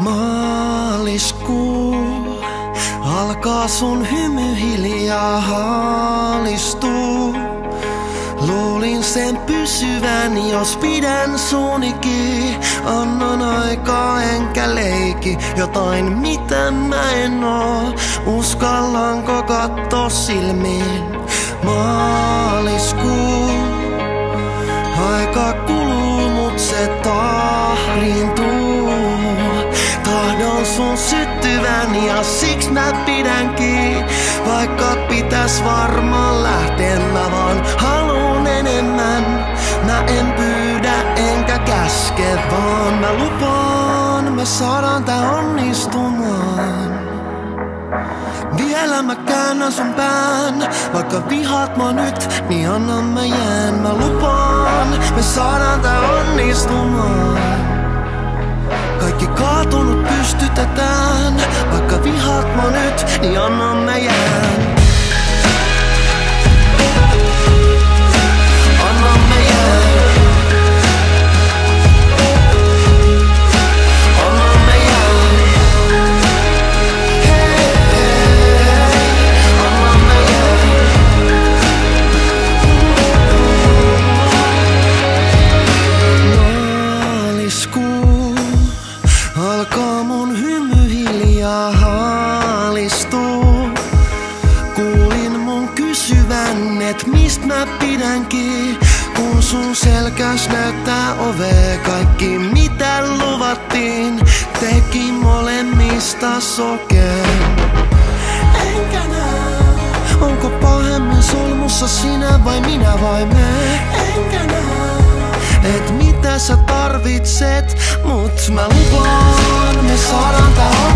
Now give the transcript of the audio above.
Maaliskuu alkaa sun hymy hiljaa haalistuu. Luulin sen pysyvän, jos pidän sunikin. Annan aikaa enkä leiki jotain, mitä mä en oo. Uskallanko katto silmiin? Maaliskuu, sun syttyvän ja siksi mä pidänkin. Vaikka pitäis varmaan lähteä, mä vaan haluun enemmän. Mä en pyydä enkä käske, vaan mä lupaan, me saadaan tää onnistumaan. Vielä mä käännän sun pään Vaikka vihaat mä nyt, niin anna mä jään Mä lupaan, me saadaan tää onnistumaan pystytetään Vaikka vihaat mä nyt, niin anna mä jään mä pidänkin. Kun sun selkäs näyttää ovea kaikki mitä luvattiin. Teki molemmista sokeen. Enkä näe, onko pahemmin solmussa sinä vai minä vai me. Enkä näe, et mitä sä tarvitset, mut mä lupaan, me saadaan tää